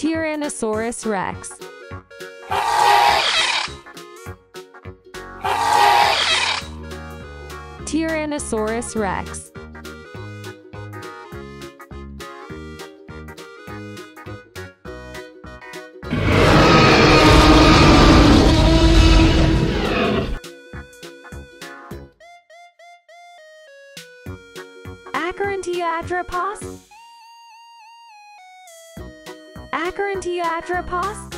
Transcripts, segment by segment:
Tyrannosaurus rex. Tyrannosaurus rex. Acherontia atropos. Acherontiatropos.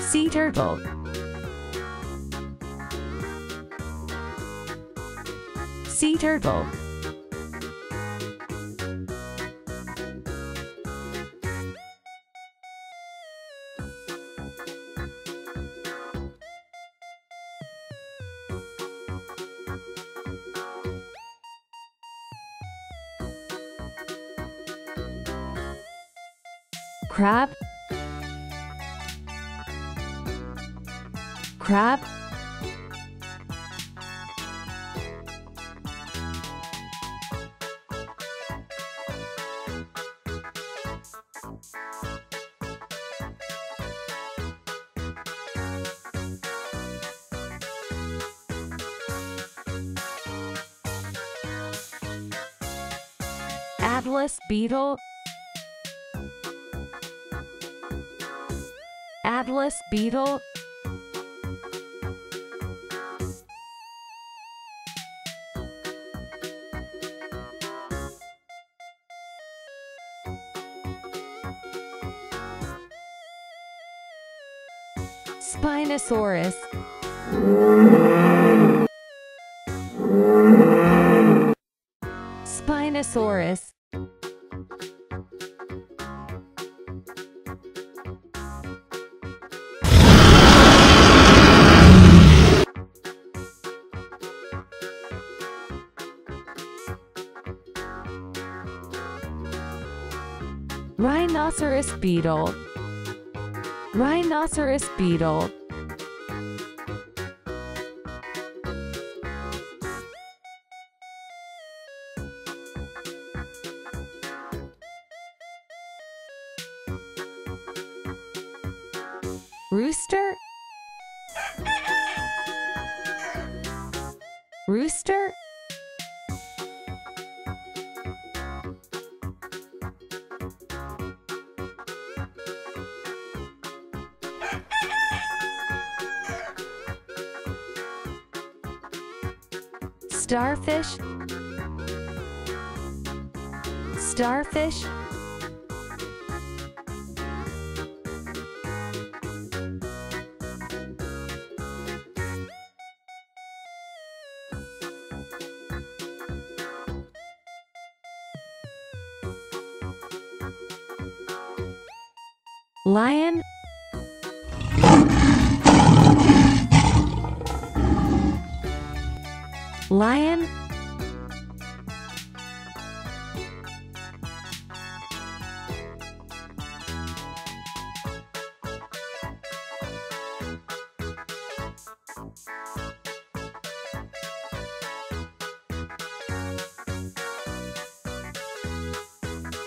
Sea turtle. Sea turtle. Crab. Crab. Atlas beetle. Atlas beetle. Spinosaurus. Spinosaurus. Rhinoceros beetle. Rhinoceros beetle. Rooster? Rooster? Starfish? Starfish? Lion? Lion?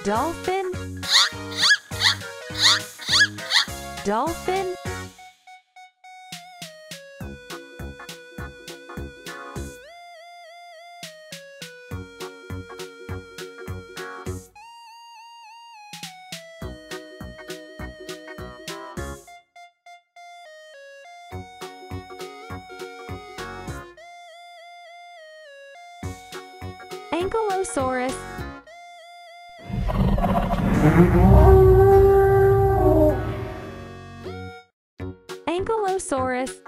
Dolphin? Dolphin? Ankylosaurus. Ankylosaurus.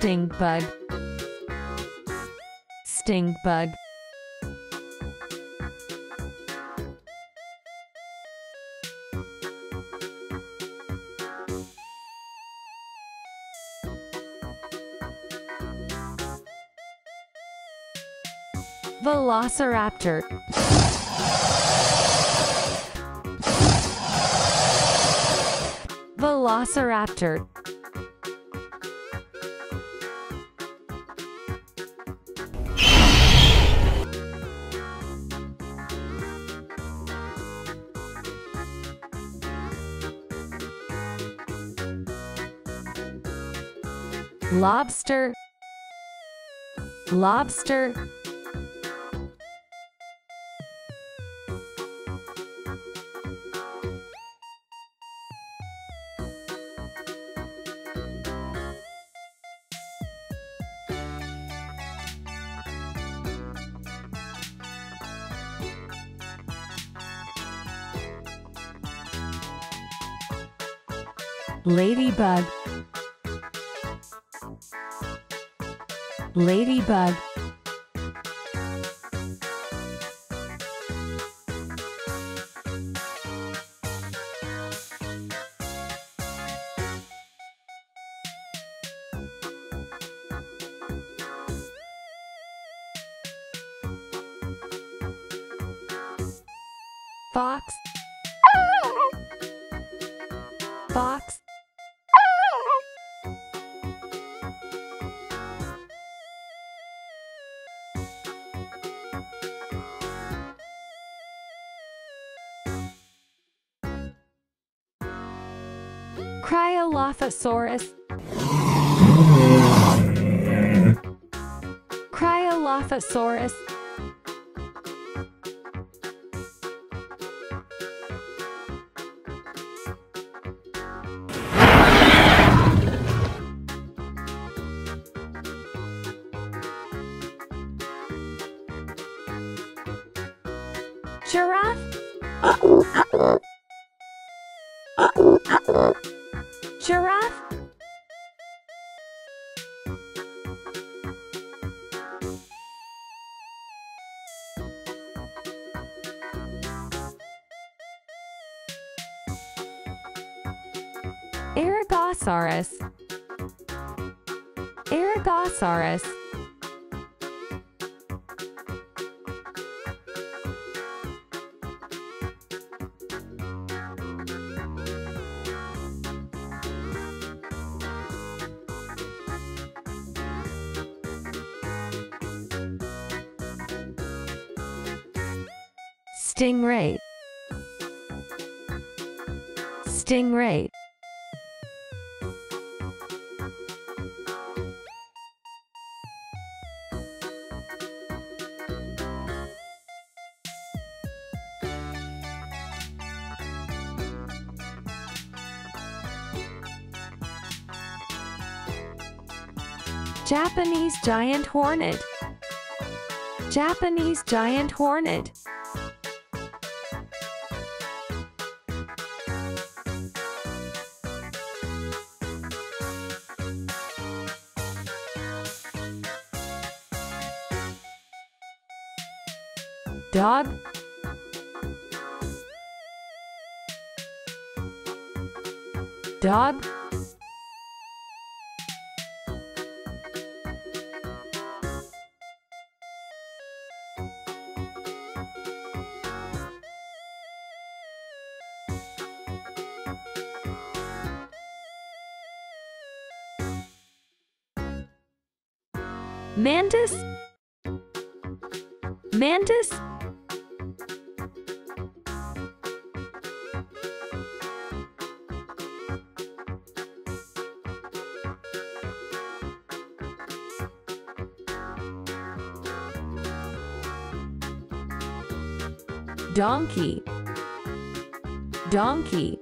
Stink bug. stink bug, Velociraptor. Velociraptor. Lobster. Lobster. Ladybug. Ladybug. Fox. Fox. Cryolophosaurus. Cryolophosaurus. Giraffe. Giraffe. Aragosaurus. Aragosaurus. Stingray. Stingray. Japanese giant hornet. Japanese giant hornet. Dog. Dog. Mantis. Mantis. Donkey. Donkey.